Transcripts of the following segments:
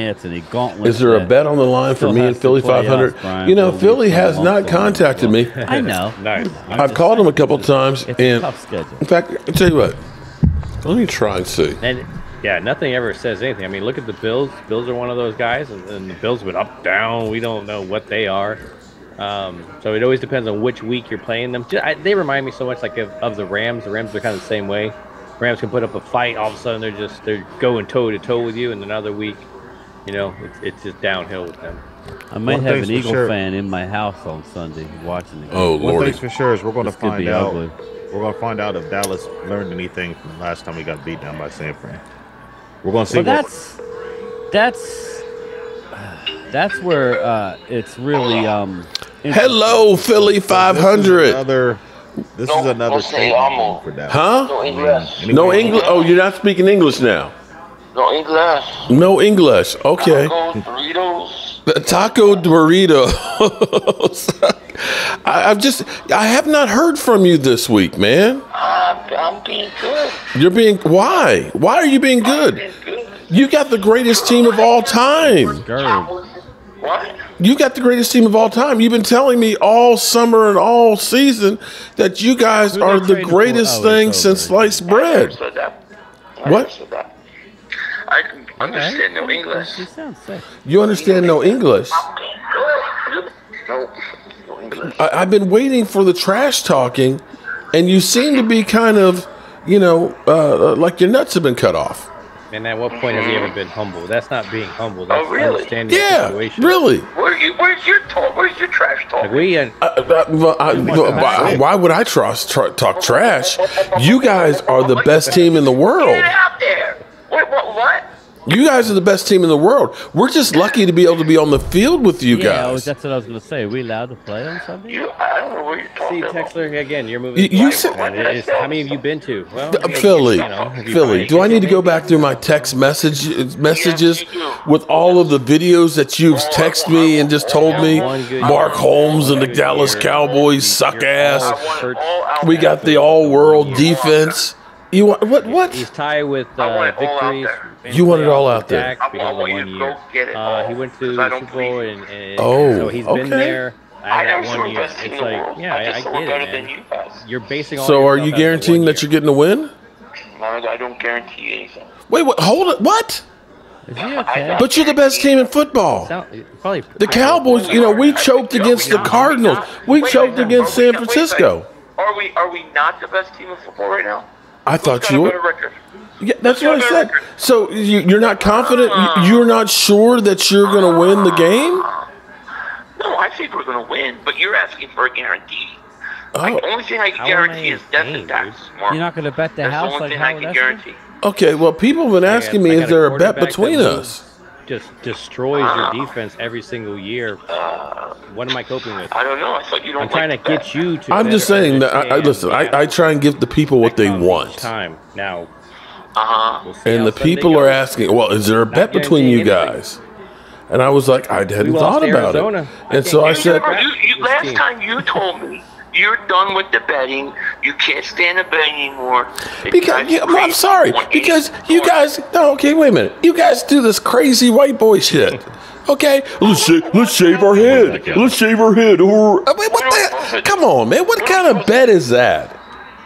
Anthony Gauntlet. Is there a bet on the line for me and Philly 500? Brian, You know, Philly has won't contacted me. I know. Nice. I've called them a couple times, It's a and tough schedule. in fact, I'll tell you what. Let me try and see. And yeah, nothing ever says anything. I mean, look at the Bills. Bills are one of those guys, and, and the Bills went up, down. We don't know what they are. Um, so it always depends on which week you're playing them. Ju- I, they remind me so much like of, of the Rams. The Rams are kind of the same way. Rams can put up a fight. All of a sudden, they're just they're going toe to toe with you, and another week, you know, it's, it's just downhill with them. I might One have an Eagle sure. fan in my house on Sunday watching the game. Oh, One Lordy. thing's for sure is we're going to This could find out. ugly. We're going to find out if Dallas learned anything from the last time we got beat down by San Fran. We're going to see. Well, that's that's that's where uh, it's really um. Hello, Philly five hundred. This is 500. another. This No, is another say statement for Dallas. Huh? No English. No English. Oh, you're not speaking English now. No English. No English. Okay. Tacos, burritos. The taco burrito. I, I've just, I have not heard from you this week, man. I'm, I'm being good. You're being, why? Why are you being good? Being good. You got the greatest team of all time. Gerb. What? You got the greatest team of all time. You've been telling me all summer and all season that you guys Who are the greatest Oh, thing since sliced bread. I said that. I What? Never said that. I can understand no English. She sounds sick. You understand no English. I'm being good. No, no English. I, I've been waiting for the trash talking, and you seem to be kind of, you know, uh, like your nuts have been cut off. And at what point has he ever been humble? That's not being humble. That's Oh, really? understanding the Yeah, situation. really. Where you? Where's your talk? Where's your trash talk? Like we and Uh, uh, well, I- why, why would I trust tr- talk trash? You guys are the best team in the world. Get out there. You guys are the best team in the world. We're just lucky to be able to be on the field with you Yeah, I was, guys. that's what I was gonna say. Are we allowed to play on Sunday? You? I don't know what you're see talking about. Texler again. You're moving. You- you said- man. It is- how many have you been to? Well, Uh, yeah, Philly, you know, Philly. Do I need to go back through my text message messages Yes, you do. with all of the videos that you've texted me and just told me Mark. Holmes and the Dallas. Cowboys suck ass. all I want hurt. it all out We got the all-world defense. You want what? What? He's tied with I want uh, it all out victories. there. in You want it all out there. I because of want you to go get it Uh, he went to the Super Bowl and, and Oh, so he's been there. I at never that saw one year. best It's in the like, world. yeah, I I, I get it better than man. you guys. You're basing all So are you out of that guaranteeing that you're getting a win? I don't guarantee you anything. Wait, what? Hold it. What? okay? But you're the best team in football. Probably The Cowboys, you know, we choked against the Cardinals. We choked against San not- wait a Francisco. Are we? Are we not the best team in football right now? I thought you a were. better record? Yeah, that's what I Who's got a said. record? So you, you're not confident? You- ah. You're not sure that you're going to win the game? No, I think we're going to win, but you're asking for a guarantee. Like, Oh, the only thing I can guarantee is death paying, and taxes. Mark. You're not gonna bet the That's house the only like thing I can guarantee. okay. Well, people have been asking I me, got is a there a bet between moves- us? Just destroys your defense every single year. What am I coping with? I don't know. I thought you don't. I'm trying to like bet. get you to. I'm just saying that. I, I listen. I, I try and give the people what they want, Time now. Uh-huh. We'll and the people are asking, "Well, is there a bet between you guaranteeing guys?" And I was like, I hadn't thought about Arizona. it, I and so I said, you, you, last team. time you told me you're done with the betting. You can't stand the betting anymore. Because yeah, you well, I'm sorry. Because you guys, no, okay, wait a minute. You guys do this crazy white boy shit. Okay, let's shave, let's shave our head. Let's shave our head. Or I mean, what the? Come on, man. What kind of bet is that?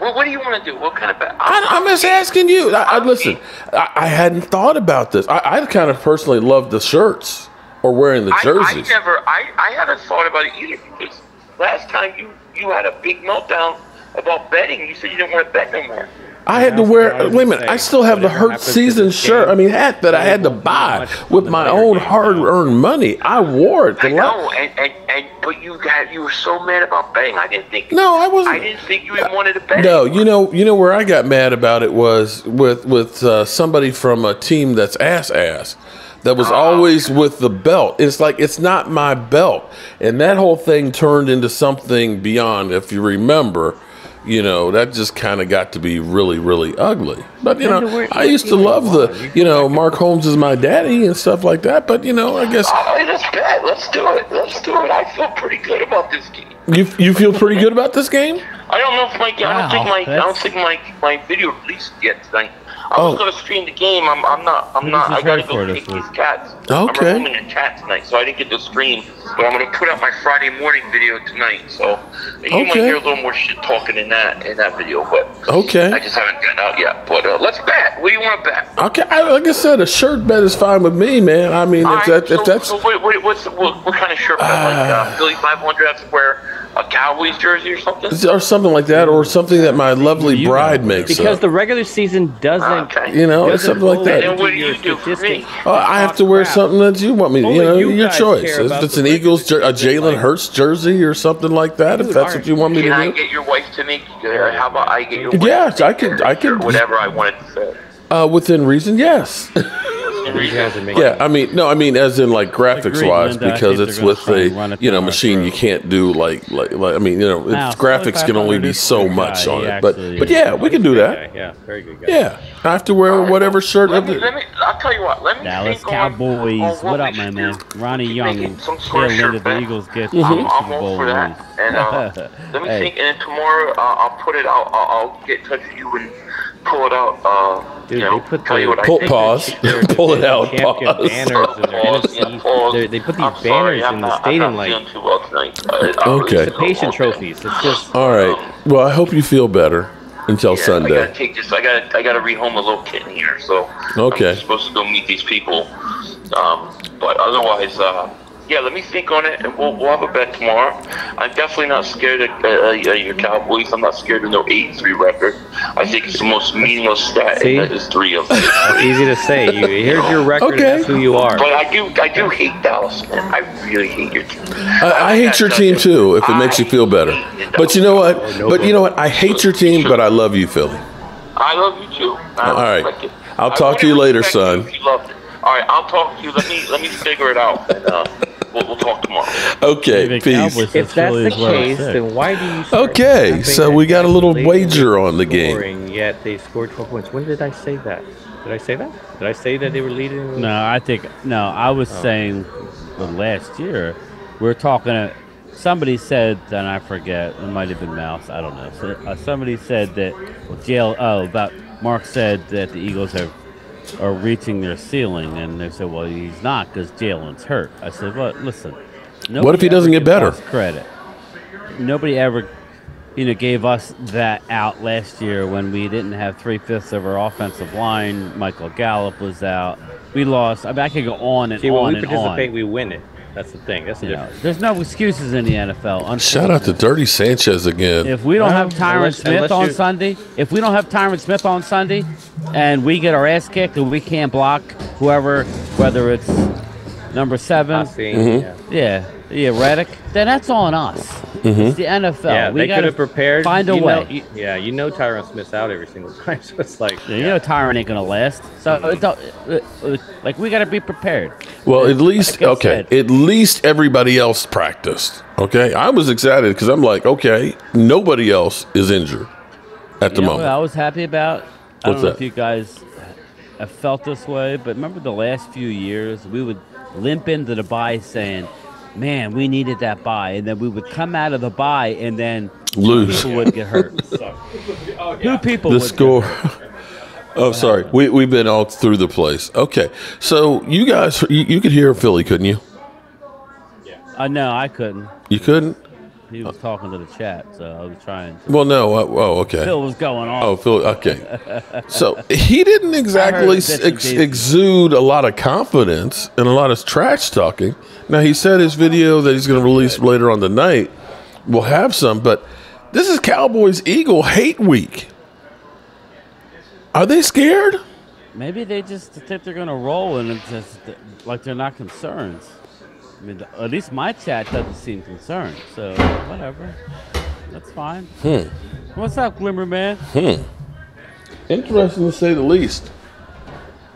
Well, what do you want to do? What kind of bet? I, I'm just asking you. I, I listen. I, I hadn't thought about this. I, I kind of personally love the shirts or wearing the I, I jerseys. never, I, I haven't thought about it either because last time you, you had a big meltdown about betting. You said you didn't want to bet no more. I had to wear. I Wait a minute. I still have the Hurt season shirt. game, I mean, hat that I had to buy with my own player game now. hard-earned money. I wore it. The I la- know, and, and, and but you got you were so mad about betting. I didn't think. No, I wasn't. I didn't think you even wanted to bet. No, anymore. you know, you know where I got mad about it was with with uh, somebody from a team that's ass ass that was ah. always with the belt. It's like it's not my belt, and that whole thing turned into something beyond. If you remember, you know, that just kind of got to be really, really ugly. But you know, I used to love the, you know, Mark Holmes is my daddy and stuff like that. But you know, I guess oh, right, let's bet. Let's do it. Let's do it. I feel pretty good about this game. you you feel pretty good about this game. I don't know if my I don't think Wow, my I don't think my my video released yet tonight. I Oh. was gonna stream the game. I'm, I'm not. I'm not. I gotta go for take these cats. Okay. I'm rooming in chat tonight, so I didn't get to stream. But I'm gonna put out my Friday morning video tonight. So you might hear a little more shit talking in that in that video. But Okay. I just haven't gotten out yet. But uh, let's bet. What do you want to bet? Okay, I, like I said, a shirt bet is fine with me, man. I mean, All if, right, that, if that's so what, what, what's what, what kind of shirt? bet? like uh, Philly 500 have to wear a Cowboys jersey or something? or something like that, or something that my lovely You bride know, makes. Because up. the regular season doesn't. Okay. you know, doesn't something like that. And what do you do for me? statistics. Oh, I have to wear Crap. something that you want me. Only you know, you your choice. If it's an Eagles, jer- a regular season, Jalen Hurts jersey or something like that, if that's what you want me Can to I do. get your wife to make? Uh, how about I get your wife? Yeah, to I make could- your I could- whatever I wanted to say. Uh, within reason, yes. And You guys are making- yeah, I mean, no, I mean, as in like graphics Agreed, wise, Linda. Because it's with a and run it you know down our machine. You can't do like like, like I mean, you know, Now, graphics can only 4500 be so much high. on He it. But but yeah, we can do that. Yeah, very good guy. Yeah, I have to wear whatever shirt. Let of me, let me, I'll tell you what. Let me Dallas think on- Cowboys. on what what up, my man? Ronnie Young. making some sort of shirt of the. Eagles get I'm, I'm Super all Bowl for that. And uh, let me Hey. think. And then tomorrow uh, I'll put it out. I'll, I'll get in touch with you and pull it out. Uh, Dude, you know, they put tell the- you what Pull- I think. pause. They're- Pull it they're out. champion Pause. banners in their Pause, NFC. They're- They put these I'm banners I'm in the stadium like feeling too well tonight. Okay. really the patient trophies. It's just All right. Well, I hope you feel better until Yeah, I Sunday. gotta take this. I gotta. I gotta rehome a little kitten here. So Okay. I'm supposed to go meet these people. Um, but otherwise, uh, yeah. Let me think on it, and we'll, we'll have a bet tomorrow. I'm definitely not scared of uh, uh, your Cowboys. I'm not scared of no eight three record. I think it's the most meaningless stat See? in the history of. but it's easy to say. You here's your record. Okay. And that's who you are. But I do. I do hate Dallas, man. I really hate your team. I, I hate your team too. If it makes you feel better. But you know what? But you know what? I hate your team, but I love you, Philly. I love you too. I All right. it. I'll talk to you later, son. you you loved it. All right, I'll talk to you. Let me let me figure it out, and uh, we'll, we'll talk tomorrow. Okay, Maybe peace. Cowboys if that's Philly the is what I case, then why do you? start Okay, so we got a little wager on the game. Yet they scored 12 points. When did I say that? Did I say that? Did I say that they were leading? No, I think no. I was Oh. saying the last year we are talking. Uh, somebody said, and I forget. It might have been Mouse. I don't know. So, uh, somebody said that jail. Oh, about Mark said that the Eagles have are reaching their ceiling, and they said, "Well, he's not because Jalen's hurt." I said, "Well, listen. What if he doesn't get better? Credit. Nobody ever." You know, gave us that out last year when we didn't have three fifths of our offensive line. Michael Gallup was out. We lost. I, mean, I could go on and See, when on we and participate, on. we win it. That's the thing. That's the You know, there's no excuses in the NFL. Shout out to Dirty Sanchez again. If we don't have Tyron unless- Smith unless on you- Sunday, if we don't have Tyron Smith on Sunday, and we get our ass kicked and we can't block whoever, whether it's number seven, I see. Mm-hmm. Yeah. yeah, yeah, Reddick, then that's on us. It's the NFL. Yeah, we they could have prepared. Find a you know- way. you- yeah, you know Tyron Smith's out every single time, so it's like You know, Tyron ain't gonna last. So, it don't, uh, uh, like, we got to be prepared. Well, at least Like okay. said. At least everybody else practiced. Okay, I was excited because I'm like, okay, nobody else is injured at the You know moment. what I was happy about? I What's don't know that? if you guys have felt this way, but remember the last few years, we would limp into the bye saying, "Man, we needed that bye, and then we would come out of the bye and then Lose people would get hurt. Two people the would get score. hurt. oh, sorry. We we've been all through the place. Okay, so you guys, you, you could hear Philly, couldn't you? Uh, no, I couldn't. You couldn't. He was talking to the chat, so I was trying. To. Well, no. uh, Oh, okay. Phil was going on. Oh, Phil. Okay. So he didn't exactly ex- exude a lot of confidence and a lot of trash talking. Now he said his video that he's going to release later on tonight will have some, but this is Cowboys Eagle Hate Week. Are they scared? Maybe they just think they're gonna roll, and it's just like they're not concerned. I mean, at least my chat doesn't seem concerned. So whatever, that's fine. Hmm. What's up, Glimmer Man? Interesting to say the least.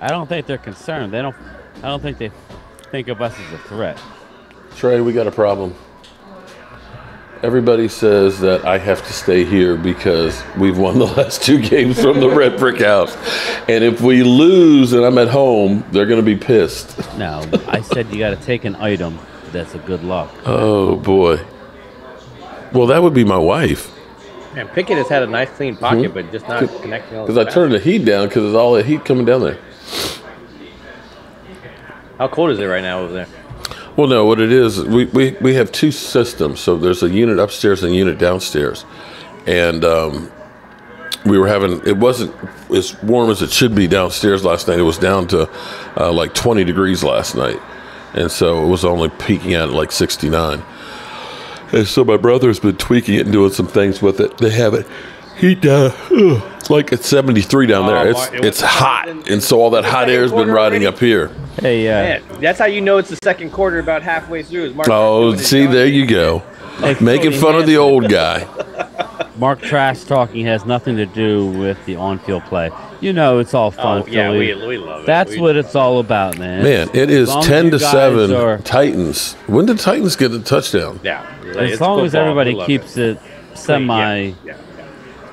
I don't think they're concerned. They don't. I don't think they think of us as a threat. Trey, we got a problem. Everybody says that I have to stay here because we've won the last two games from the Red Brick House. And if we lose and I'm at home, they're going to be pissed. No, I said you got to take an item that's a good luck. Oh, boy. Well, that would be my wife. Man, Pickett has had a nice clean pocket, but just not connecting Because I turned the heat down because it's all that heat coming down there. How cold is it right now over there? Well, no, what it is, we, we, we have two systems. So there's a unit upstairs and a unit downstairs. And um, we were having, it wasn't as warm as it should be downstairs last night. It was down to uh, like 20 degrees last night. And so it was only peaking at like 69. And so my brother's been tweaking it and doing some things with it. They have it heat uh, ugh, like it's 73 down Oh, there. It's, it it's hot. And so all that hot air has been riding already? up here. Hey, uh, Man, that's how you know it's the second quarter about halfway through. Is Mark Oh, see, there you go. hey, Making fun of the old guy. Mark trash talking has nothing to do with the on-field play. You know, it's all fun. Oh, yeah, we, we love it. That's We- what it's all about, man. Man, it is As long as 10 to 7 are- Titans. When did Titans get the touchdown? Yeah. as it's long as everybody keeps it, semi Yeah, yeah,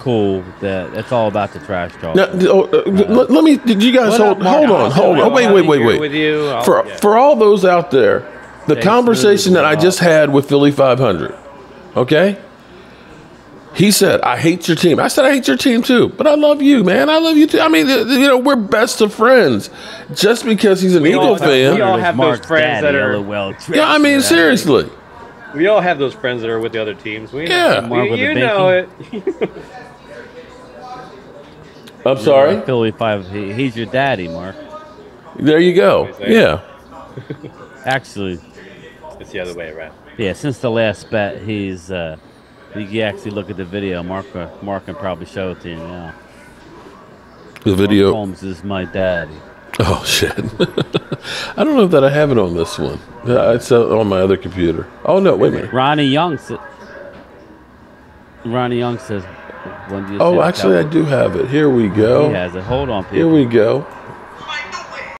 cool, that it's all about the trash talk. Now, oh, uh, let, let me, did you guys What hold, up, hold on, hold yeah. on. Wait, wait, wait, Here wait. With you, For, yeah. for all those out there, the Hey, conversation that I just had with Philly 500, okay? He said, I hate your team. I said, I hate your team too, but I love you, man. I love you too. I mean, you know, we're best of friends. Just because he's an all Eagle have- fan. we all have those Mark's friends that are- LOL, yeah, I mean, trash. seriously. we all have those friends that are with the other teams. We know. Yeah. We- you know it. I'm sorry. Philly five. He, he's your daddy, Mark. There you go. Yeah. Actually, It's the other way around. yeah. Since the last bet, he's. uh you can actually look at the video. Mark, uh, Mark can probably show it to you now. The Mark video. Holmes is my daddy. Oh shit! I don't know that I have it on this one. It's uh, on my other computer. Oh no! Wait a minute. Ronnie Young said. Ronnie Young says, "When do you?" Oh, actually, I do have it. Here we go. He has it. Hold on, Here we go.